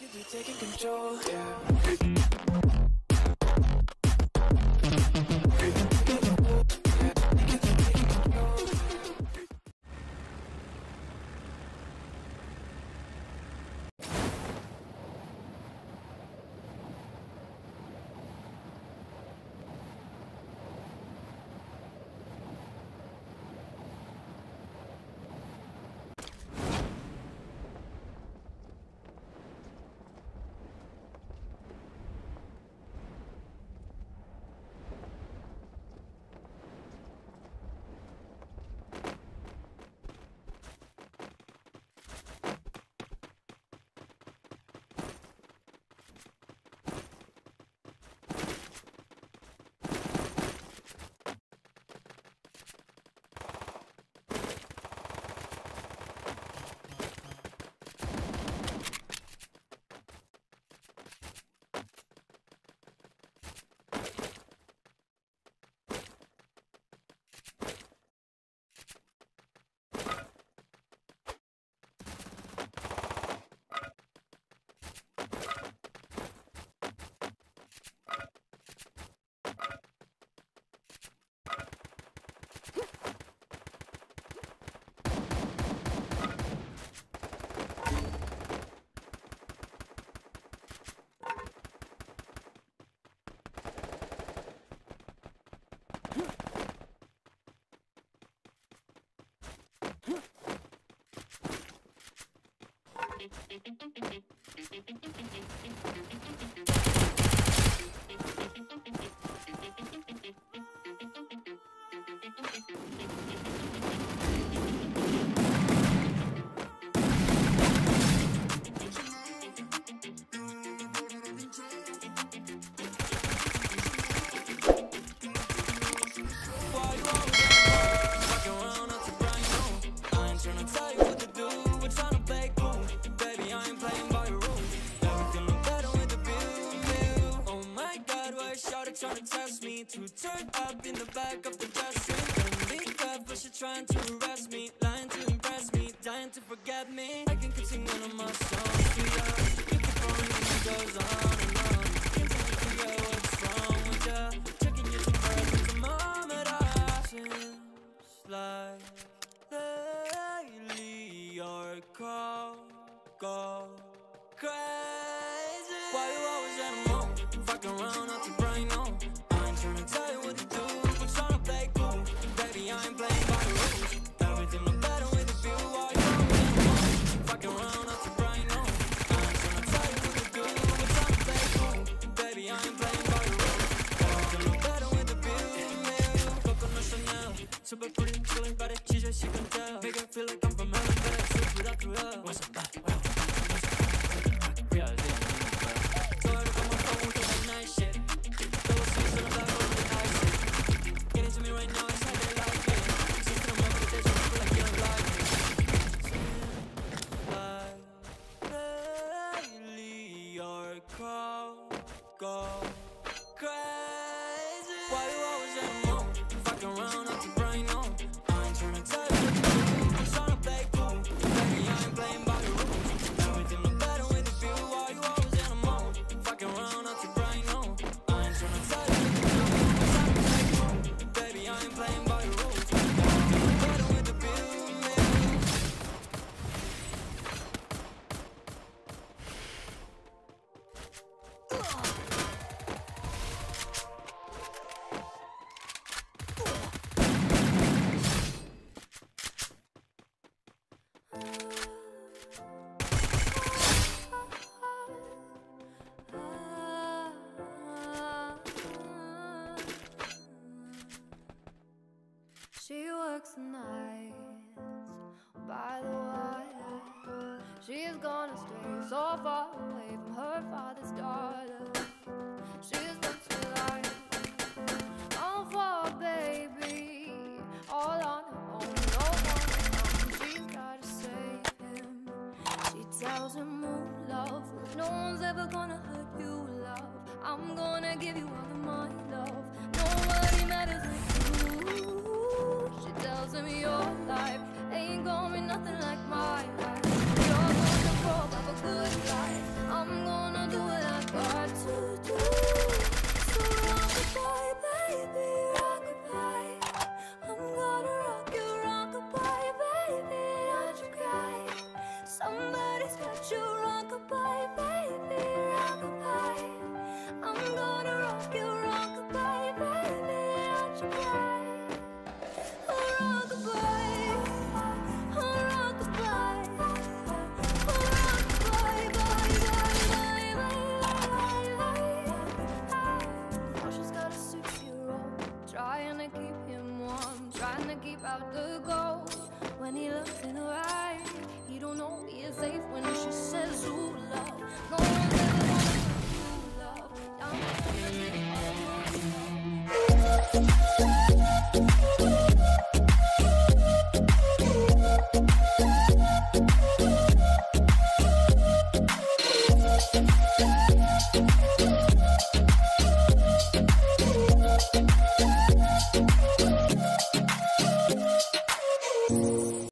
Could be taking control, yeah. Why you always Trying to test me. To turn up in the back of the dressing Don't think up, but she trying to arrest me. Lying to impress me, dying to forget me. I can keep singing one of my songs. To ya keep on and it goes on and on. Can't seem to figure what's wrong with ya. Checking your temperature thermometer Seems like lately your call go crazy. Why you always at moan? Fucking around out your Super pretty, chillin' body She just, she can tell Make her feel like I'm from heaven But I slip without the love so far away from her father's daughter. She's got to life all for a baby, all on her own. No one. She's gotta save him. She tells him, "Move, love. No one's ever gonna hurt you, love. I'm gonna give you keep him warm, trying to keep out the cold. When he looks in her eyes, he don't know he is safe when she says, Ooh, love. No ever